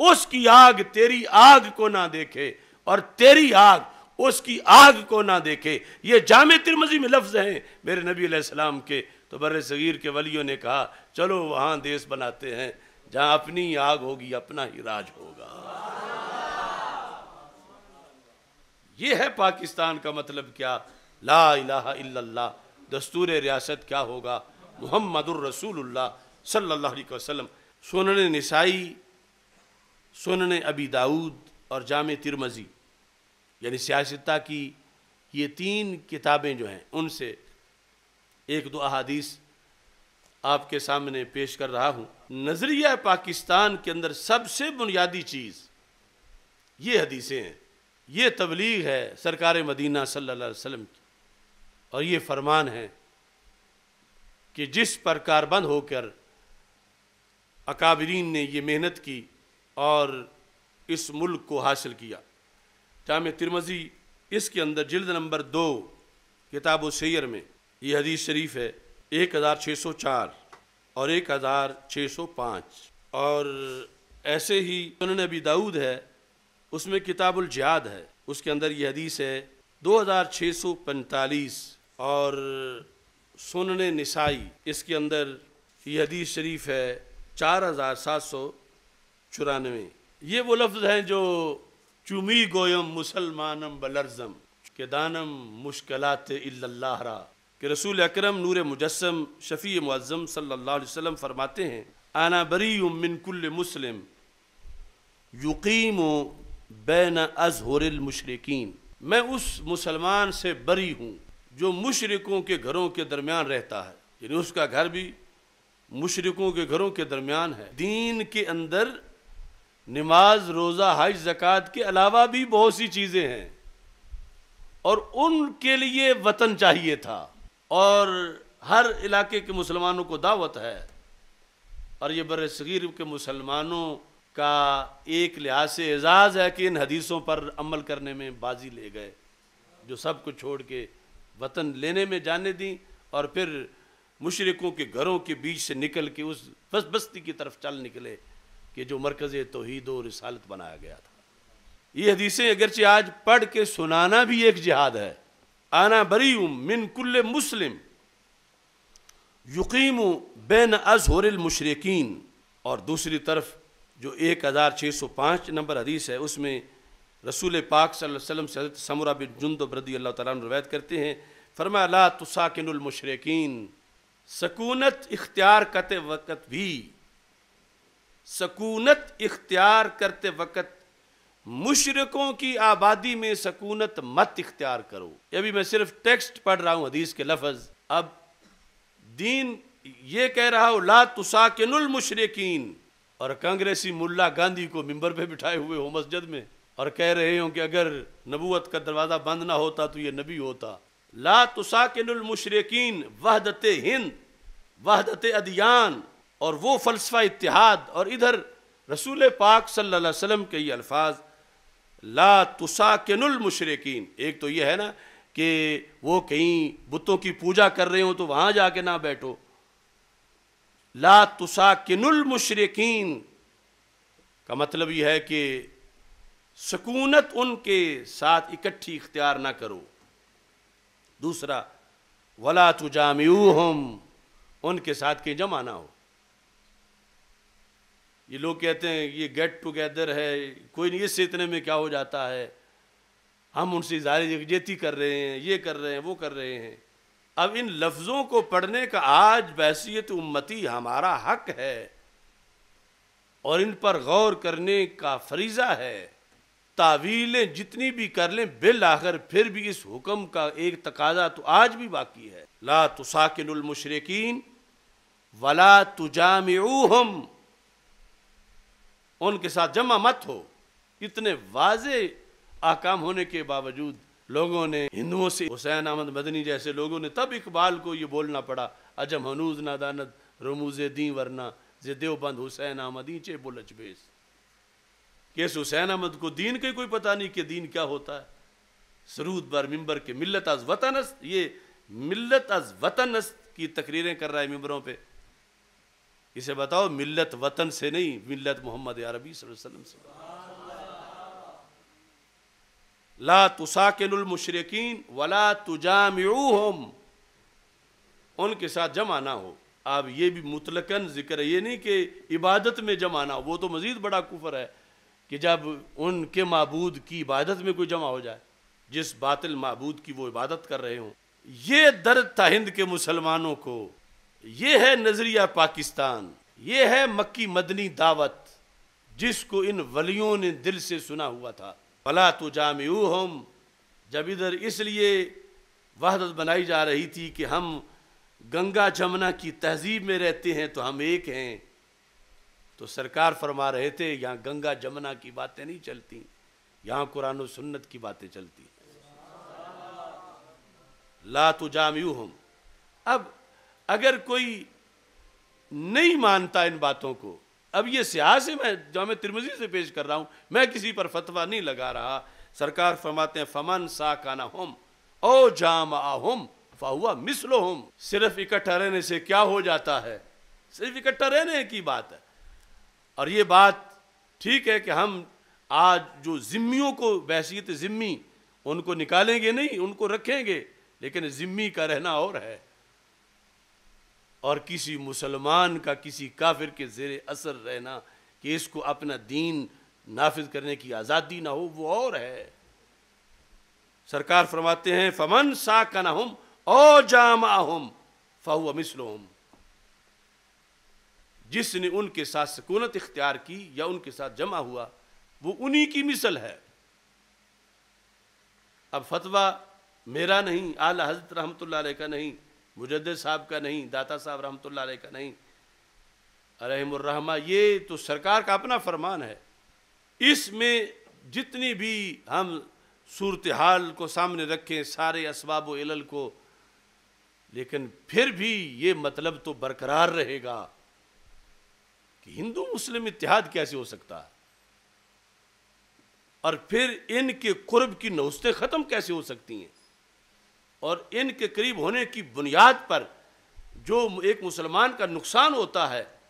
उसकी आग, तेरी आग को ना देखे और तेरी आग उसकी आग को ना देखे। ये जाम तिरमजी में लफ्ज हैं मेरे नबी सलाम के। तो बर सगीर के वलियों ने कहा, चलो वहाँ देश बनाते हैं, जहाँ अपनी आग होगी, अपना ही राज होगा। ये है पाकिस्तान का मतलब क्या? ला इल्लल्लाह। दस्तूर रियासत क्या होगा? मोहम्मद सल्लल्लाहु अलैहि वसल्लम। सुनन निसाई सुनन अबी दाऊद और जाम तिरमजी, यानी सियासता की, ये तीन किताबें जो हैं, उनसे एक दो अहादीस आपके सामने पेश कर रहा हूँ। नज़रिया पाकिस्तान के अंदर सबसे बुनियादी चीज़, ये हदीसें हैं। ये तबलीग है सरकार मदीना सल्लल्लाहु अलैहि वसल्लम की। और ये फरमान है कि जिस पर कारबंद होकर अकाबरीन ने ये मेहनत की और इस मुल्क को हासिल किया। जाम तिरमजी इसके अंदर जिल्द नंबर दो, किताब सैर में, ये हदीस शरीफ है, एक हज़ार छः सौ चार और एक हज़ार छः सौ पाँच। और ऐसे ही उन्होंने अभी दाऊद है, उसमें किताबुल जिहाद है, उसके अंदर ये हदीस है, दो हज़ार छः सौ पैंतालीस और सुनने निसाई, इसके अंदर ये हदीस शरीफ है, चार हज़ार सात सौ चौरानवे। ये वो लफ्ज़ हैं जो चुमी गोयम मुसलमानम बलरजम, के दानम मुश्किलात इल्लल्लाहरा। कि रसूल अकरम नूर मुजस्म शफ़ी मुज़म सल्लल्लाहु अलैहि वसल्लम फरमाते हैं, आना बरी मिन कुल्ल मुस्लिम, युकीम बैन अजहर मुशरकिन। मैं उस मुसलमान से बरी हूँ जो मुशरकों के घरों के दरमियान रहता है। यानी उसका घर भी मुशरकों के घरों के दरमियान है। दीन के अंदर नमाज़, रोज़ा, हज, ज़क़़त के अलावा भी बहुत सी चीज़ें हैं। और उनके लिए वतन चाहिए था। और हर इलाके के मुसलमानों को दावत है। और ये बर सग़ीर के मुसलमानों का एक लिहाज से एजाज़ है कि इन हदीसों पर अमल करने में बाजी ले गए, जो सब कुछ छोड़ के वतन लेने में जाने दी और फिर मुशरकों के घरों के बीच से निकल के उस बस बस्ती की तरफ़ चल निकले। कि जो मरकज़ तोहद और रिसालत बनाया गया था। ये हदीसें अगरचे आज पढ़ के सुनाना भी एक जिहाद है। आना बरी मिन कुल्ल मुस्लिम। युकीम बैन अजहर मुशरकिन। और दूसरी तरफ़ जो एक हज़ार छः सौ पाँच नंबर हदीस है, उसमें रसूल पाक वसल्लम से हज़रत समरा बिन जुंद ब्रदी अल्लाह तला रवायत करते हैं फरमा ला तुसाकिनमशरकिन सकूनत इख्तियार करते वक़्त भी सकूनत इख्तियार करते वक़्त मुशरकों की आबादी में सकूनत मत इख्तियार करो। अभी मैं सिर्फ़ टेक्स्ट पढ़ रहा हूँ, हदीस के लफज। अब दीन ये कह रहा हो, ला तुसाकिनुल मुशरकिन। और कांग्रेसी मुल्ला गांधी को मिंबर पे बिठाए हुए हो मस्जिद में और कह रहे हो कि अगर नबूत का दरवाज़ा बंद ना होता तो ये नबी होता। ला तुसाकिनुल मुशरकिन, वहदत हिंद, वहदत अदियान। और वो फ़लसफ़ा इतिहाद और इधर रसूल पाक सल्लल्लाहु अलैहि वसल्लम के ये अल्फाज, ला तुसाकिनुल मुशरकिन। एक तो ये है ना कि वो कहीं बुतों की पूजा कर रहे हो तो वहाँ जाके ना बैठो। ला तुसाकिनुल मुशरकिन का मतलब यह है कि सकूनत उनके साथ इकट्ठी इख्तियार ना करो। दूसरा, वला तुजाम्यू हम उनके साथ के जमा ना हो। ये लोग कहते हैं, ये गेट टुगेदर है, कोई नहीं इससे इतने में क्या हो जाता है? हम उनसे जारी यकजहती कर रहे हैं, ये कर रहे हैं, वो कर रहे हैं। अब इन लफ्ज़ों को पढ़ने का आज बैसीत उम्मती हमारा हक है और इन पर गौर करने का फरीज़ा है। तावीलें जितनी भी कर लें, बिल आखिर फिर भी इस हुक्म का एक तकाजा तो आज भी बाकी है। ला तुसाकिनमशरकिन वला तुजाम उनके साथ जमा मत हो। इतने वाजे आकाम होने के बावजूद लोगों ने, हिंदुओं से, हुसैन अहमद मदनी जैसे लोगों ने तब इकबाल को ये बोलना पड़ा, अजम हनूज नादानत रमूज दी वरना, जे देवबंद हुसैन अहमद चे बुलच बेस। केस हुसैन अहमद को दीन के कोई पता नहीं कि दीन क्या होता है। सरूद बर मिंबर के मिल्लत अज वतनस्त ये मिल्लत अज वतनस्त की तकरीरें कर रहा है मिंबरों पे। इसे बताओ, मिल्लत वतन से नहीं, मिल्लत मोहम्मद अरबी वसल्लम से। ला तुसाकिनुल मुशरकिन वला तुजामिऊहुम। उनके साथ जमा ना हो। आप ये भी मुतलकन ज़िक्र ये नहीं कि इबादत में जमा ना हो। वो तो मज़ीद बड़ा कुफर है कि जब उनके मबूद की इबादत में कोई जमा हो जाए, जिस बातिल मबूद की वो इबादत कर रहे हों। ये दर्द था हिंद के मुसलमानों को। ये है नज़रिया पाकिस्तान, ये है मक्की मदनी दावत, जिसको इन वलियों ने दिल से सुना हुआ था। भला तो जाम हम जब इधर इसलिए वहदत बनाई जा रही थी कि हम गंगा जमुना की तहजीब में रहते हैं तो हम एक हैं। तो सरकार फरमा रहे थे, यहाँ गंगा जमुना की बातें नहीं चलती, यहाँ कुरान सुन्नत की बातें चलती। ला तो जामयू हम अब अगर कोई नहीं मानता इन बातों को, अब ये सियास है मैं, जो मैं तिरमजी से पेश कर रहा हूँ, मैं किसी पर फतवा नहीं लगा रहा। सरकार फरमाते हैं, फमन सा काना हम, ओ जाम आहम फाहुआ मिसलो हम। सिर्फ़ इकट्ठा रहने से क्या हो जाता है? सिर्फ़ इकट्ठा रहने की बात है। और ये बात ठीक है कि हम आज जो ज़िम्मियों को बहसीत ज़िम्मी, उनको निकालेंगे नहीं, उनको रखेंगे, लेकिन ज़िम्मी का रहना और है। और किसी मुसलमान का, किसी काफिर के जेर असर रहना कि इसको अपना दीन नाफिज करने की आज़ादी ना हो, वो और है। सरकार फरमाते हैं, फमन सा का ना हम ओ जामाहुम फ़ाहु मिसलुम जिसने उनके साथ सकूनत इख्तियार की या उनके साथ जमा हुआ, वो उन्हीं की मिसल है। अब फतवा मेरा नहीं, आला हज़रत रहमत का नहीं मुजद साहब का नहीं, दाता साहब रहमत का नहीं। रहमा ये तो सरकार का अपना फरमान है। इसमें जितनी भी हम सूरत हाल को सामने रखें, सारे इसबाब इलल को, लेकिन फिर भी ये मतलब तो बरकरार रहेगा कि हिंदू मुस्लिम इतिहाद कैसे हो सकता है? और फिर इनके कुर्ब की नौस्तें ख़त्म कैसे हो सकती हैं? और इनके करीब होने की बुनियाद पर जो एक मुसलमान का नुकसान होता है,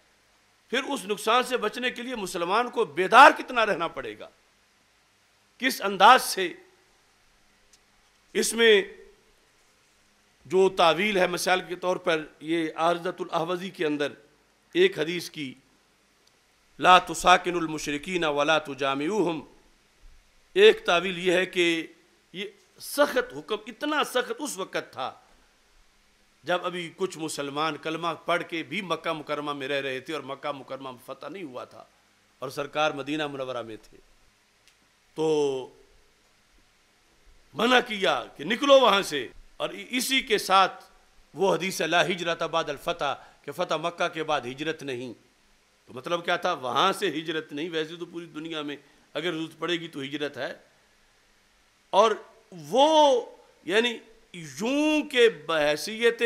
फिर उस नुकसान से बचने के लिए मुसलमान को बेदार कितना रहना पड़ेगा? किस अंदाज से? इसमें जो तावील है मिसाल के तौर पर, ये आरजतुलहवज़ी के अंदर एक हदीस की, ला तो तुसाकिनमशरकिन वला तो जाम एक तावील ये है कि ये सख्त हुक्म इतना सख्त उस वक़्त था, जब अभी कुछ मुसलमान कलमा पढ़ के भी मक्का मुकरमा में रह रहे थे और मक्का मुकरमा फतह नहीं हुआ था और सरकार मदीना मुनवरा में थे। तो मना किया कि निकलो वहाँ से और इसी के साथ वो हदीस ला हिजरत बाद फ़तह, कि फ़तह मक्का के बाद हिजरत नहीं। तो मतलब क्या था? वहाँ से हिजरत नहीं, वैसे तो पूरी दुनिया में अगर ज़रूरत पड़ेगी तो हिजरत है। और वो, यानी यूँ के बहसीत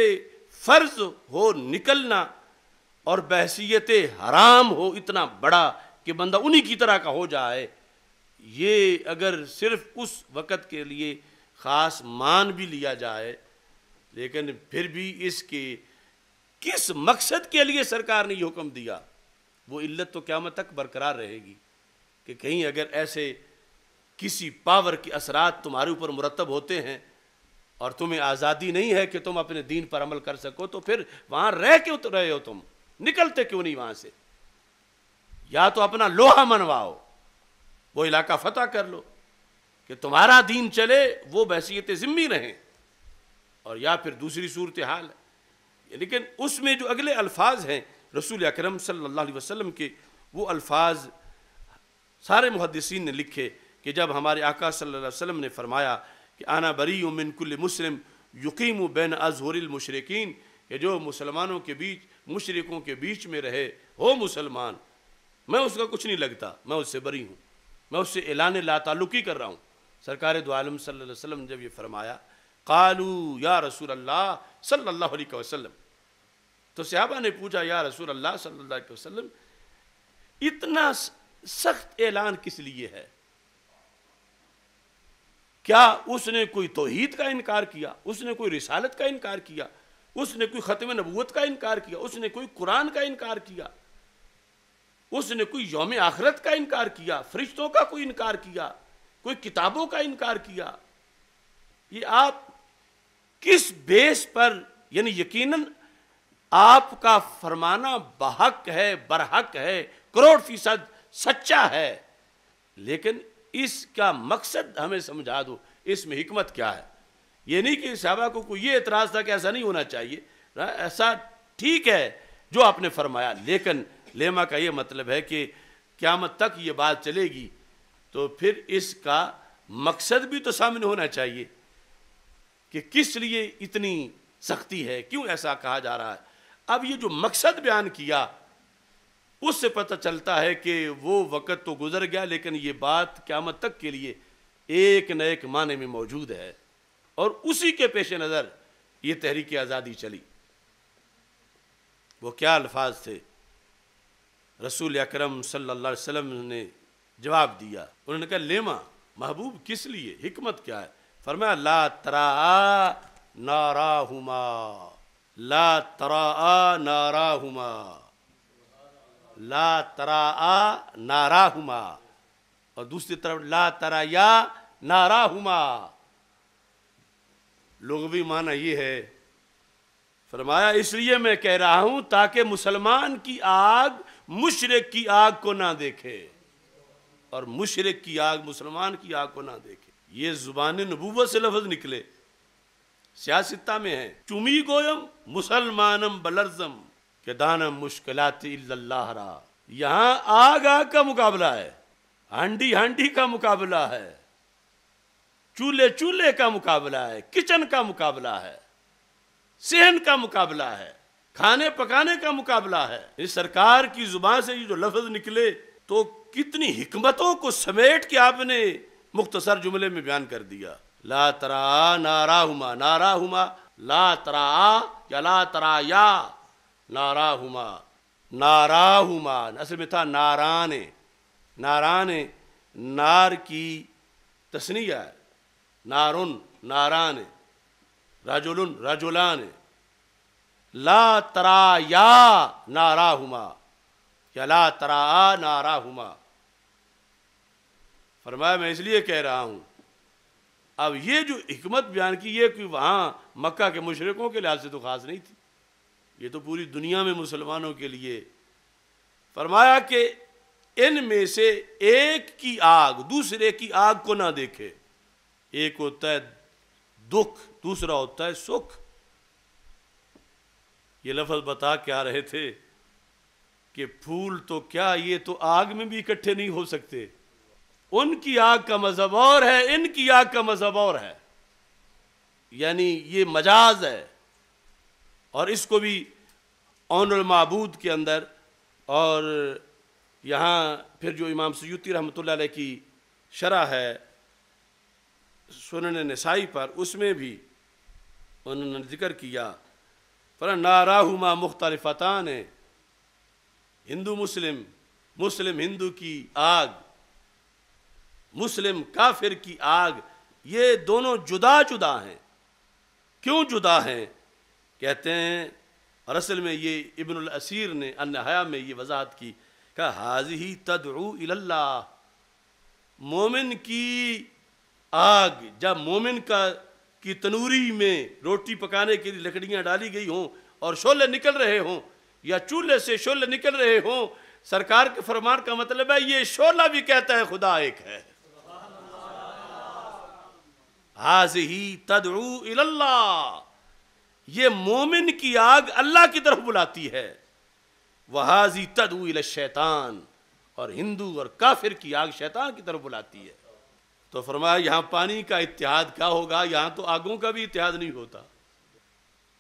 फ़र्ज़ हो निकलना और बहसीत हराम हो इतना बड़ा कि बंदा उन्हीं की तरह का हो जाए, ये अगर सिर्फ़ उस वक़्त के लिए ख़ास मान भी लिया जाए, लेकिन फिर भी इसके किस मकसद के लिए सरकार ने ये हुक्म दिया? वो इल्लत तो क़्यामत तक बरकरार रहेगी कि कहीं अगर ऐसे किसी पावर के असरात तुम्हारे ऊपर मुरतब होते हैं और तुम्हें आज़ादी नहीं है कि तुम अपने दीन पर अमल कर सको तो फिर वहाँ रह क्यों तो रहे हो तुम? निकलते क्यों नहीं वहाँ से? या तो अपना लोहा मनवाओ, वो इलाका फतह कर लो, कि तुम्हारा दीन चले, वो बहसीत ज़िम्मी रहें, और या फिर दूसरी सूरत हाल है। लेकिन उसमें जो अगले अल्फाज हैं, रसूल अकरम अलैहि वसल्लम के, वो अल्फाज सारे मुहदसिन ने लिखे कि जब हमारे आका सल्लल्लाहु अलैहि वसल्लम ने फरमाया कि आना बरी मिनकुल मुस्लिम, यकीम बैन अजहरमशरकिन कि जो मुसलमानों के बीच, मुशरकों के बीच में रहे, हो मुसलमान, मैं उसका कुछ नहीं लगता, मैं उससे बरी हूँ, मैं उससे ऐलान ला ताल्लुकी कर रहा हूँ। सरकार दो आलम वसल्लम ने जब ये फरमाया, कालू या रसूल अल्लाह सल्लल्लाहु अलैहि वसल्लम तो सहाबा ने पूछा, या रसूल अल्लाह सल्लल्लाहु अलैहि वसल्लम, इतना सख्त ऐलान किस लिए है? क्या उसने कोई तोहीद का इनकार किया? उसने कोई रिसालत का इनकार किया? उसने कोई ख़त्म नबूत का इनकार किया? उसने कोई कुरान का इनकार किया? उसने कोई योम आखरत का इनकार किया? फरिश्तों का कोई इनकार किया? कोई किताबों का इनकार किया? ये आप किस बेस पर, यानी यकीनन आपका फरमाना बहक है, बरहक है, करोड़ फ़ीसद सच्चा है, लेकिन इसका मकसद हमें समझा दो, इसमें हिकमत क्या है? ये नहीं कि साहबा को कोई ये एतराज़ था कि ऐसा नहीं होना चाहिए। ऐसा ठीक है जो आपने फरमाया, लेकिन लेमा का ये मतलब है कि क्यामत तक ये बात चलेगी तो फिर इसका मकसद भी तो सामने होना चाहिए कि किस लिए इतनी सख्ती है, क्यों ऐसा कहा जा रहा है? अब ये जो मकसद बयान किया उससे पता चलता है कि वो वक़्त तो गुजर गया, लेकिन ये बात क्यामत तक के लिए एक न एक माने में मौजूद है। और उसी के पेश नज़र ये तहरीक आज़ादी चली। वो क्या अल्फाज थे? रसूल अकरम सल्लल्लाहु ने जवाब दिया। उन्होंने कहा, लेमा, महबूब किस लिए? हिकमत क्या है? फरमाया, ला तरा नाराहुमा, ला तरा नाराहुमा। ला तरा आ नाराहुमा। और दूसरी तरफ़ ला तरा या नाराहुमा। लोग भी माना ये है। फरमाया, इसलिए मैं कह रहा हूँ ताकि मुसलमान की आग, मुशरक की आग को ना देखे। और मुशरक की आग, मुसलमान की आग को ना देखे। ये ज़ुबान नबूवत से लफ्ज निकले। सियासता में है। चुमी गोयम, मुसलमानम बलरजम। के दानम मुश्किलात यहाँ आग आग का मुकाबला है, हांडी हांडी का मुकाबला है, चूल्हे चूल्हे का मुकाबला है, किचन का मुकाबला है, सेहन का मुकाबला है, खाने पकाने का मुकाबला है। इस सरकार की ज़ुबान से ये जो लफ्ज निकले तो कितनी हिकमतों को समेट के आपने मुख्तसर जुमले में बयान कर दिया। ला तरा नारा हुमा नारा हुमा, ला तरा या ला तरा या। नारा हुमा नारा हुमा असल में था नाराने। नाराने, नार की तस्निया है। नारुन, नारान। राजुलन, राजुलान। ला तरा या नारा हुमा या ला तरा नारा हुमा फरमाया, मैं इसलिए कह रहा हूँ, अब ये जो हिकमत बयान की, ये कि वहाँ मक्का के मुशरकों के लिहाज से तो ख़ास नहीं थी। ये तो पूरी दुनिया में मुसलमानों के लिए। फरमाया कि इन में से एक की आग, दूसरे की आग को ना देखे। एक होता है दुख, दूसरा होता है सुख। ये लफज बता क्या रहे थे कि फूल तो क्या, ये तो आग में भी इकट्ठे नहीं हो सकते। उनकी आग का मज़हब और है, इनकी आग का मज़हब और है। यानी ये मजाज है। और इसको भी मबूद के अंदर और यहाँ फिर जो इमाम सयूती रहमत की शरह है, सुनन नसाई पर, उसमें भी उन्होंने ज़िक्र किया पर नाराहुमा मुख्तलफ़तान, हिंदू मुस्लिम मुस्लिम हिंदू की आग, मुस्लिम काफिर की आग, ये दोनों जुदा जुदा हैं। क्यों जुदा हैं? कहते हैं और असल में ये इब्न असीर ने अन्नहया में ये वजाहत की, कहा हाजी तदू मोमिन की आग, जब मोमिन का, की तनूरी में रोटी पकाने के लिए लकड़ियाँ डाली गई हों और शोले निकल रहे हों या चूल्हे से शोले निकल रहे हों, सरकार के फरमान का मतलब है, ये शोला भी कहता है, खुदा एक है। हाज ही तदू ये मोमिन की आग अल्लाह की तरफ़ बुलाती है। वहाजी तदू शैतान, और हिंदू और काफिर की आग शैतान की तरफ़ बुलाती है। तो फरमाया, यहाँ पानी का इतिहाद क्या होगा? यहाँ तो आगों का भी इतिहाद नहीं होता।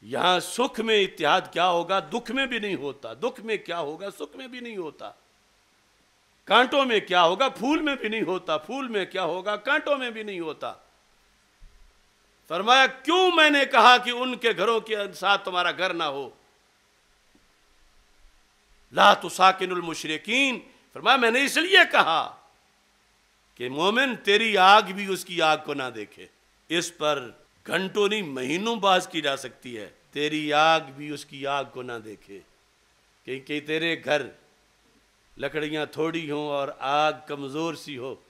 यहाँ सुख में इतिहाद क्या होगा? दुख में भी नहीं होता। दुख में क्या होगा? सुख में भी नहीं होता। कांटों में क्या होगा? फूल में भी नहीं होता। फूल में क्या होगा? कांटों में भी नहीं होता। फरमाया, क्यों मैंने कहा कि उनके घरों के साथ तुम्हारा घर ना हो? ला तो साकिन मुशरकिन। फरमाया, मैंने इसलिए कहा कि मोमिन, तेरी आग भी उसकी आग को ना देखे। इस पर घंटों नहीं, महीनों बाज की जा सकती है। तेरी आग भी उसकी आग को ना देखे। कहीं तेरे घर लकड़ियाँ थोड़ी हों और आग कमज़ोर सी हो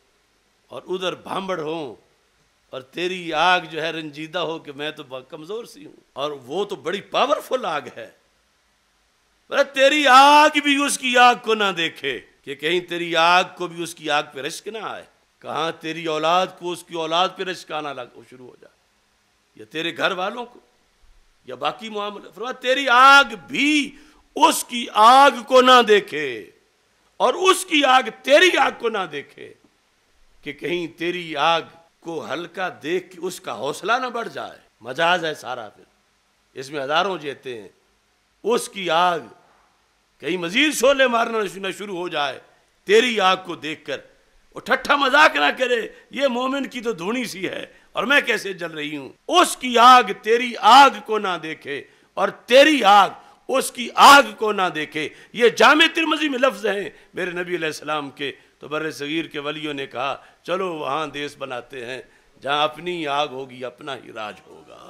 और उधर भांबड़ हो और तेरी आग जो है रंजीदा हो कि मैं तो कमज़ोर सी हूँ। और वो तो बड़ी पावरफुल आग है। पर तेरी आग भी उसकी आग को ना देखे कि कहीं तेरी आग को भी उसकी आग पे रश्क ना आए। कहाँ तेरी औलाद को उसकी औलाद पे रश्क आना लग शुरू हो जाए। या तेरे घर वालों को, या बाकी मामले। फरमा तेरी आग भी उसकी आग को ना देखे और उसकी आग तेरी आग को ना देखे कि कहीं तेरी आग को हल्का देख के उसका हौसला ना बढ़ जाए। मजाज है सारा फिर। इसमें हज़ारों जेते हैं। उसकी आग कहीं मजीद शोले मारना शुरू हो जाए। तेरी आग को देखकर वो ठट्ठा मज़ाक ना करे। ये मोमिन की तो धुनी सी है और मैं कैसे जल रही हूँ? उसकी आग तेरी आग को ना देखे और तेरी आग उसकी आग को ना देखे। ये जाम तिरमजी में लफ्ज हैं मेरे नबी सलाम के। तो बर सगीर के वलियों ने कहा, चलो वहाँ देश बनाते हैं, जहाँ अपनी आग होगी, अपना ही राज होगा।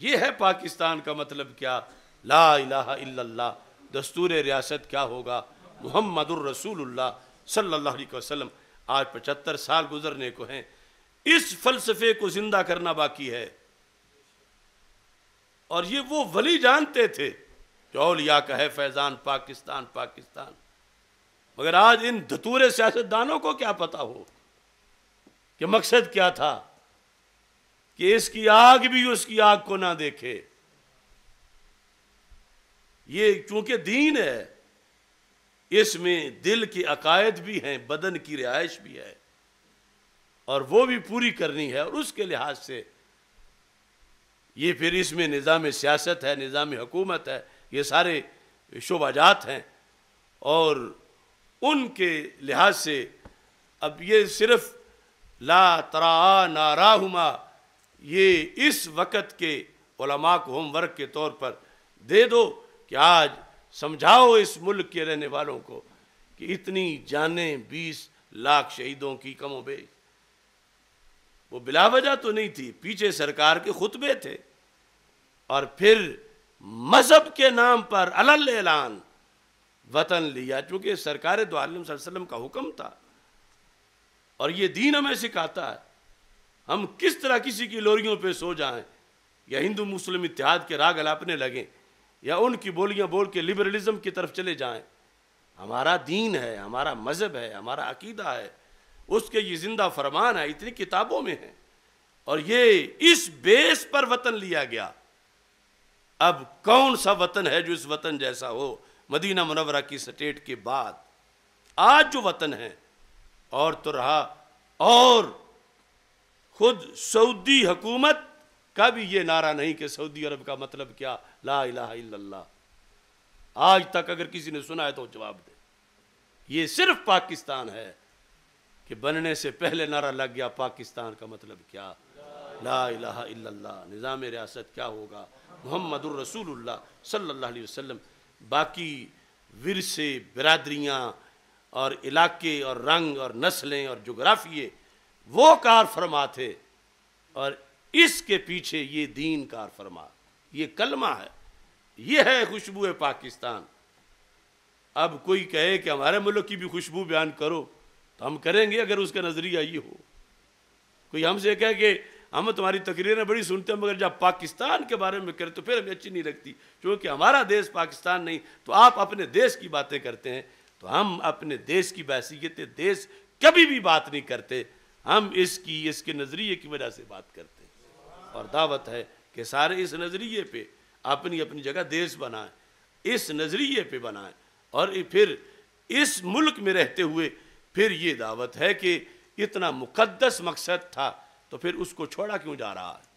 ये है पाकिस्तान का मतलब क्या? ला इल्लल्लाह। दस्तूर रियासत क्या होगा? मोहम्मद रसूलुल्लाह सल्लल्लाहु अलैहि वसल्लम। आज पचहत्तर साल गुजरने को हैं। इस फलसफे को ज़िंदा करना बाकी है। और ये वो वली जानते थे चौलिया का है, फैजान पाकिस्तान पाकिस्तान। मगर आज इन धतूरे सियासतदानों को क्या पता हो कि मकसद क्या था कि इसकी आग भी उसकी आग को ना देखे। ये चूँकि दीन है, इसमें दिल की अकायद भी हैं, बदन की रिहाइश भी है, और वो भी पूरी करनी है, और उसके लिहाज से ये फिर इसमें निज़ाम सियासत है निज़ाम हुकूमत है ये सारे शोबाजात हैं। और उनके लिहाज से अब ये सिर्फ़ ला तरा नाराहुमा ये इस वक़्त के उलमा को होमवर्क के तौर पर दे दो कि आज समझाओ इस मुल्क के रहने वालों को कि इतनी जानें बीस लाख शहीदों की कमो बेश वो बिला वजह तो नहीं थी, पीछे सरकार के खुतबे थे। और फिर मज़हब के नाम पर अलल ऐलान। वतन लिया, चूँकि सरकार वसल्लम का हुक्म था। और ये दीन हमें सिखाता है, हम किस तरह किसी की लोरियों पे सो जाएँ, या हिंदू मुस्लिम इतिहाद के राग अलापने लगें, या उनकी बोलियाँ बोल के लिबरलिज्म की तरफ़ चले जाएँ। हमारा दीन है, हमारा मज़हब है, हमारा अकीदा है, उसके ये ज़िंदा फरमान है, इतनी किताबों में है। और ये इस बेस पर वतन लिया गया। अब कौन सा वतन है जो इस वतन जैसा हो? मदीना मुनवरा की स्टेट के बाद। आज जो वतन है, और तो रहा, और खुद सऊदी हुकूमत का भी ये नारा नहीं कि सऊदी अरब का मतलब क्या? ला इल्लल्लाह। आज तक अगर किसी ने सुना है तो जवाब दे। ये सिर्फ़ पाकिस्तान है कि बनने से पहले नारा लग गया, पाकिस्तान का मतलब क्या? ला इल्लल्लाह। निज़ाम रियासत क्या होगा? मोहम्मद रसूलुल्लाह सल्लल्लाहु अलैहि वसल्लम। बाकी विरसे बिरादरियाँ और इलाके और रंग और नस्लें और जोग्राफिए वो कार फरमा थे और इसके पीछे ये दीन कार फरमा। ये कलमा है। ये है खुशबू पाकिस्तान। अब कोई कहे कि हमारे मुल्क की भी खुशबू बयान करो तो हम करेंगे अगर उसका नज़रिया ये हो। कोई हमसे कहे कि हम तुम्हारी तकरीरें बड़ी सुनते हैं, मगर जब पाकिस्तान के बारे में करें तो फिर हमें अच्छी नहीं लगती। क्योंकि हमारा देश पाकिस्तान नहीं तो आप अपने देश की बातें करते हैं तो हम अपने देश की बैसीत देश कभी भी बात नहीं करते। हम इसकी, इसके नज़रिए की वजह से बात करते हैं। और दावत है कि सारे इस नज़रिए पे अपनी अपनी जगह देश बनाएँ, इस नज़रिए पे बनाएँ। और फिर इस मुल्क में रहते हुए फिर ये दावत है कि इतना मुकद्दस मकसद था तो फिर उसको छोड़ा क्यों जा रहा है?